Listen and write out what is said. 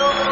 You.